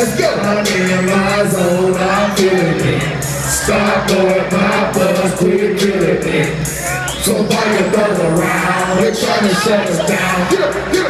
Let's go. I'm in my zone, I'm feeling it. Stop on my bus, quit killing it. So fire your brothers around, they're trying to shut us down. Get up, get up,